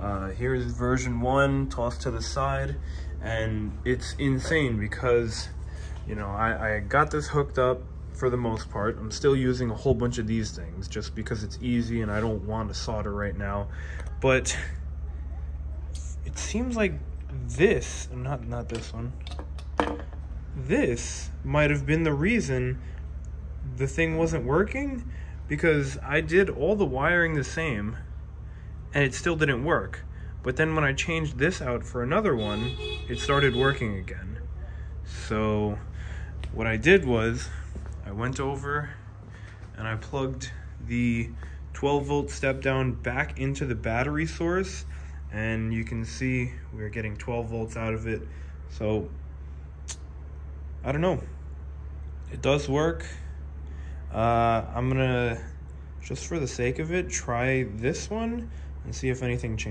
Uh, here's version one tossed to the side and it's insane because, you know, I, I got this hooked up for the most part. I'm still using a whole bunch of these things just because it's easy and I don't want to solder right now. But it seems like this, not not this one. This might have been the reason the thing wasn't working because I did all the wiring the same and it still didn't work. But then when I changed this out for another one, it started working again. So what I did was I went over and I plugged the 12 volt step down back into the battery source and you can see we're getting 12 volts out of it. So I don't know. It does work. Uh, I'm gonna, just for the sake of it, try this one and see if anything changes.